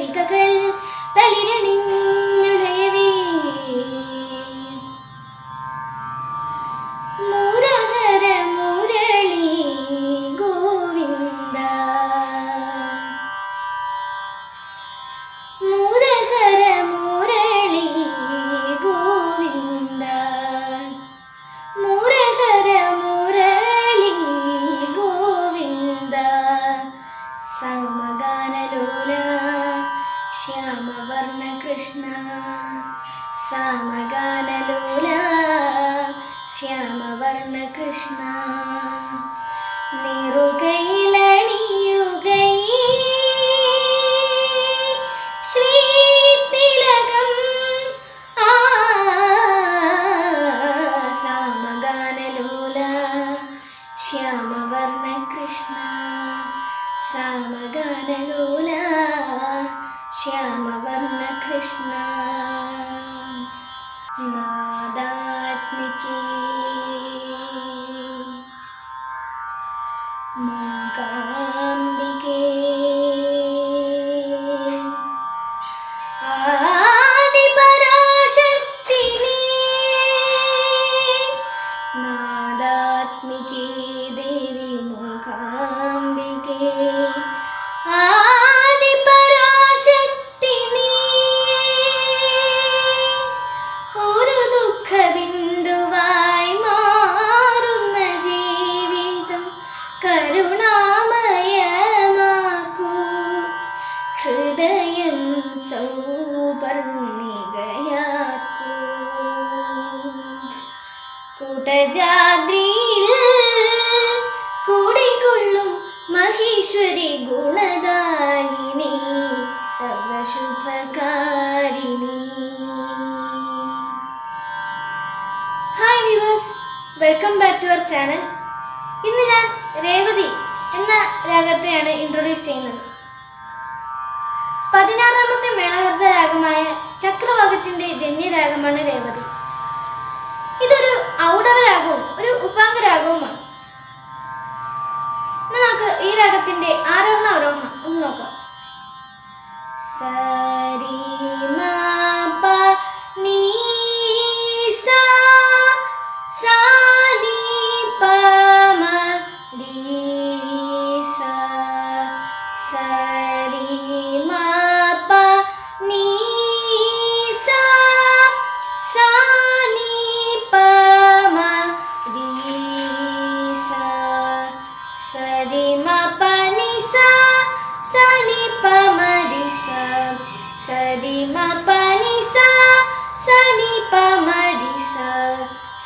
ശ്രീലതികകൾ കൂട്ടജാദ്രിയിൽ കൂടിക്കൊള്ളും മഹേശ്വരി ഗുണദായിനി സർവശുഭകാരിണി. Hi viewers welcome back to our channel ഇന്ന് ഞാൻ രേവതി എന്ന രാഗത്തെയാണ് ഇൻട്രൊഡ്യൂസ് ചെയ്യുന്നത്. പതിനാറാമത്തെ മേളകർത്ത രാഗമായ ചക്രവാകത്തിന്റെ ജന്യരാഗമാണ് രേവതി. ഇതൊരു ഔഡവ രാഗവും ഒരു ഉപാംഗ രാഗവുമാണ് നമുക്ക് ഈ രാഗത്തിന്റെ ആരോഹണ അവരോഹണം ഒന്ന് നോക്കാം. സരി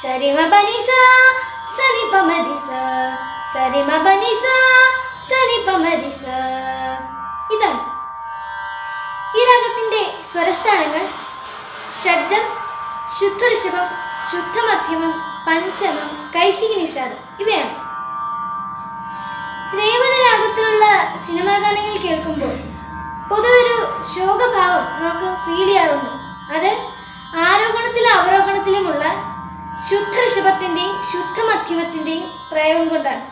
നി സാ സ നി പ മ രി സാ ഇതാണ്. ഈ രാഗത്തിന്റെ സ്വരസ്ഥാനങ്ങൾ. ഷഡ്ജം ശുദ്ധ ഋഷഭം ശുദ്ധ മധ്യമം പഞ്ചമം കൈശികി നിഷാദം. ഇവയാണ്. രേവത രാഗത്തിലുള്ള സിനിമാ ഗാനങ്ങൾ കേൾക്കുമ്പോൾ പൊതുവെ ഒരു ശോകഭാവം നമുക്ക് ഫീൽ ചെയ്യാറുണ്ട്. അത് ആരോഹണത്തിലും അവരോഹണത്തിലുമുള്ള ശുദ്ധ ഋഷഭത്തിന്റെയും ശുദ്ധ മധ്യമത്തിന്റെയും പ്രയോഗം കൊണ്ടാണ്.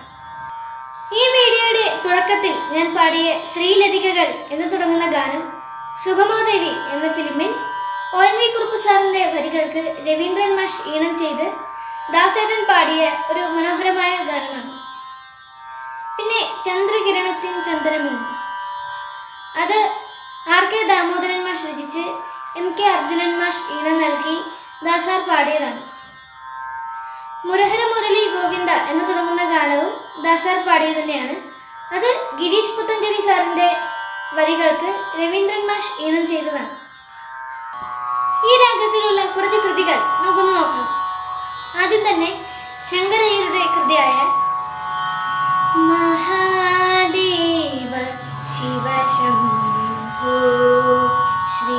ഈ വീഡിയോയുടെ തുടക്കത്തിൽ ഞാൻ പാടിയ ശ്രീലതികകൾ എന്ന് തുടങ്ങുന്ന ഗാനം സുഗമാദേവി എന്ന ഫിലിമിൽ ഒ എൻ വി കുറുപ്പ് സാറിന്റെ വരികൾക്ക് രവീന്ദ്രൻ മാഷ് ഈണം ചെയ്ത് ദാസേട്ടൻ പാടിയ ഒരു മനോഹരമായ ഗാനമാണ്. പിന്നെ ചന്ദ്രകിരണത്തിൻ ചന്ദനമുണ്ട് അത് ആർ കെ ദാമോദരൻ മാഷ് രചിച്ച് എം കെ അർജുനൻ മാഷ് ഈണം നൽകി ദാസാർ പാടിയതാണ്. മുരഹര മുരളി ഗോവിന്ദ എന്ന് തുടങ്ങുന്ന ഗാനവും ദാസാർ പാടിയത് തന്നെയാണ് അത് ഗിരീഷ് പുത്തഞ്ചേരി സാറിന്റെ വരികൾക്ക് രവീന്ദ്രൻ മാഷ് ഈണം ചെയ്തതാണ്. ഈ രാഗത്തിലുള്ള കുറച്ച് കൃതികൾ നമുക്കൊന്ന് നോക്കാം. ആദ്യം തന്നെ ശങ്കരയ്യരുടെ കൃതിയായ മഹാദേവ ശിവശംഭോ ശ്രീ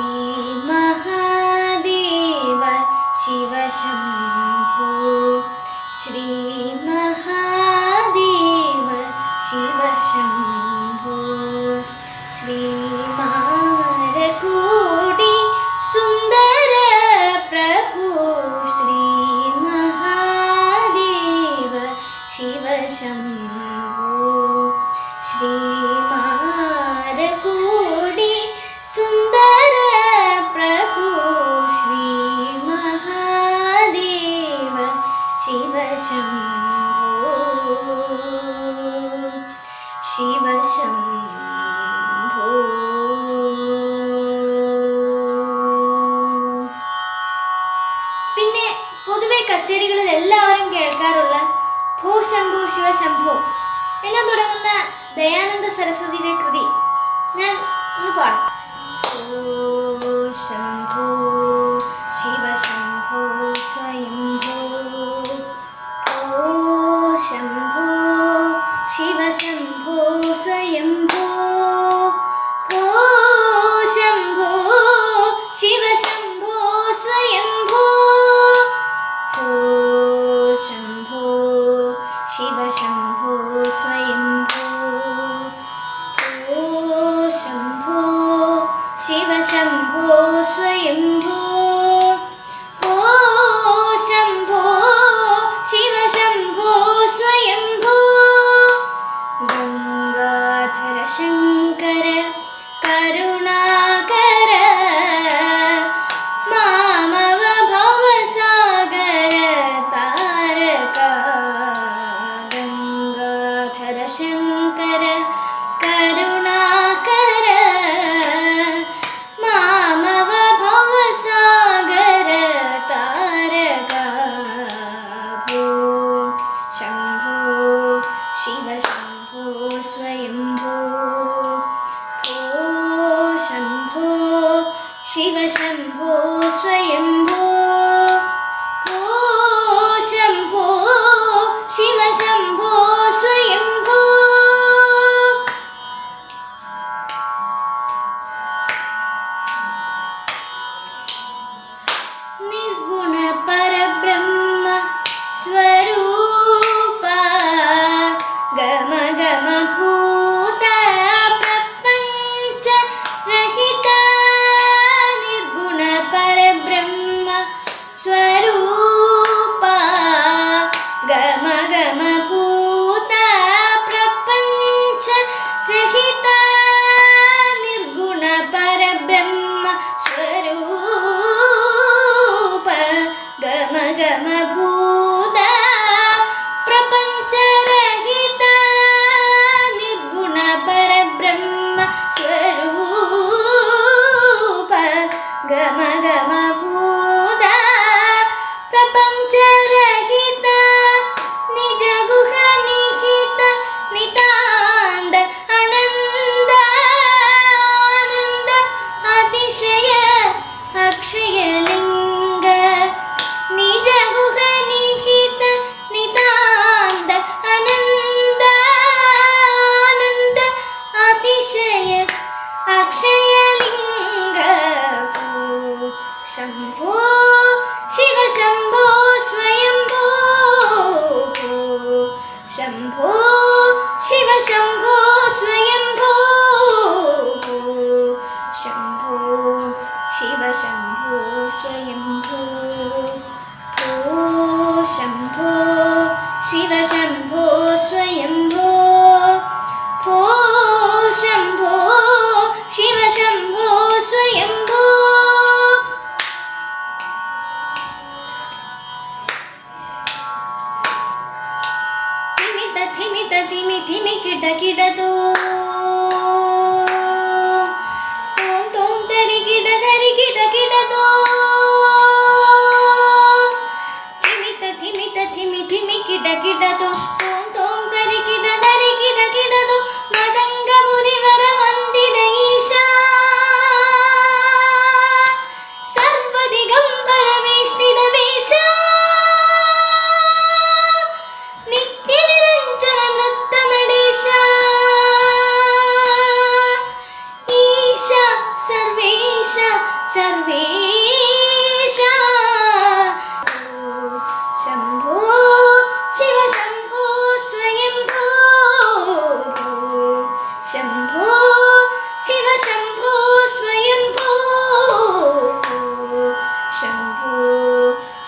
ശ്രീ മഹാദേവ ശിവശംഭോ. പിന്നെ പൊതുവെ കച്ചേരികളിൽ എല്ലാവരും കേൾക്കാറുള്ള ഭൂശംഭു ശിവശംഭു എന്ന് തുടങ്ങുന്ന ദയാനന്ദ സരസ്വതിയുടെ കൃതി. ഞാൻ ഒന്ന് പാടാം. ഓ ശംഭു ശിവശംഭു സ്വയംഭോ. ഓ ശംഭു ശിവശംഭോ शङ्कर करुणाकर मामव भवसागर तारका भो शम्भो शिव शम्भु स्वयम्भो भो शम्भो शिव शम्भु स्वयं ಗಮ ಭೂ म्भो शिवशम्भो।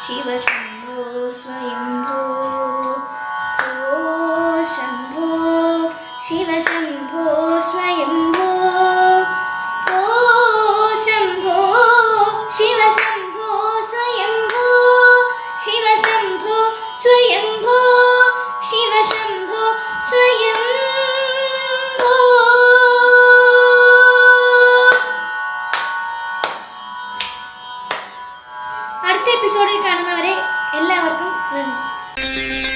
शिवशम्भो स्वयम्भो എപ്പിസോഡിൽ കാണുന്നവരെ എല്ലാവർക്കും നന്ദി.